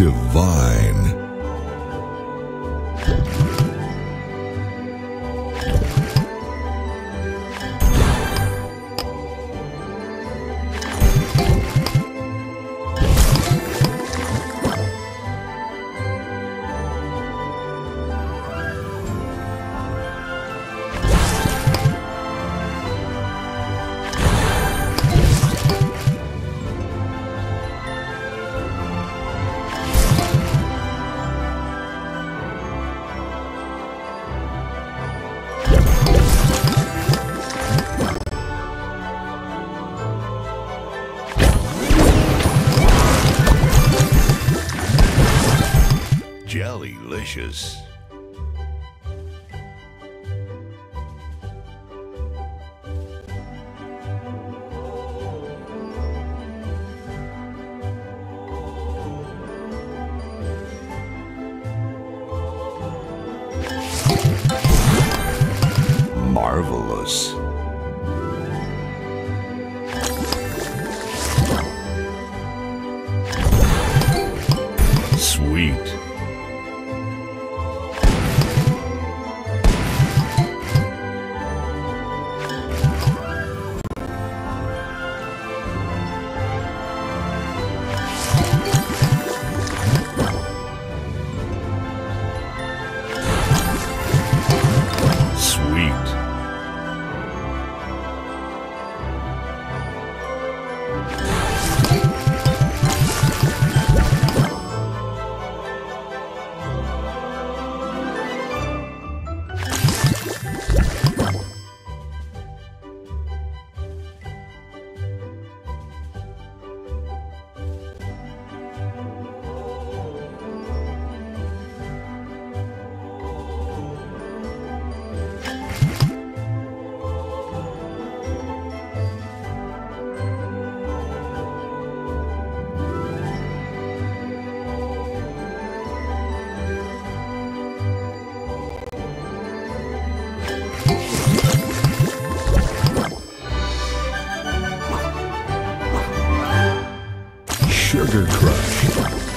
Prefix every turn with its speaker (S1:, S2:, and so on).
S1: divine. Delicious. Marvelous. Sweet. Sugar Crush.